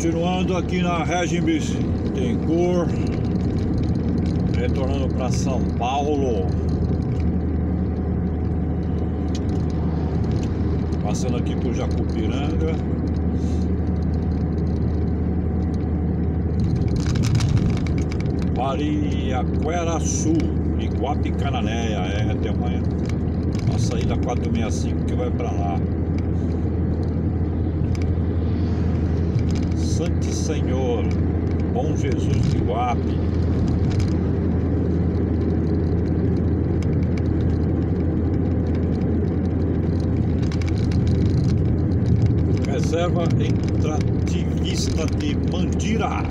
Continuando aqui na Regis Tencourt, retornando para São Paulo. Passando aqui por Jacupiranga. Pariaquera Sul, Iguapicananéia. É, tem uma, uma saída 465 que vai para lá. Santo Senhor, Bom Jesus de Guape. Reserva Extrativista de Mandira.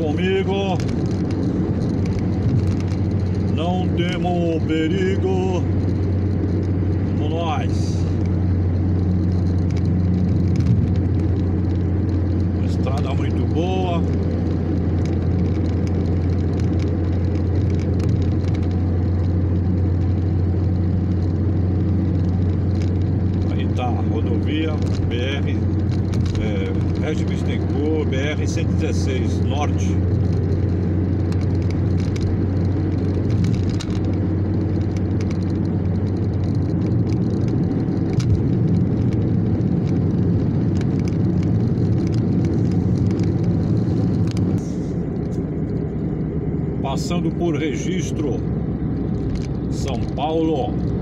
Comigo. Não temo perigo. Vamos nós. Estrada muito boa. Aí tá rodovia BR é, Regis Bittencourt, BR 116 Norte. Passando por registro São Paulo.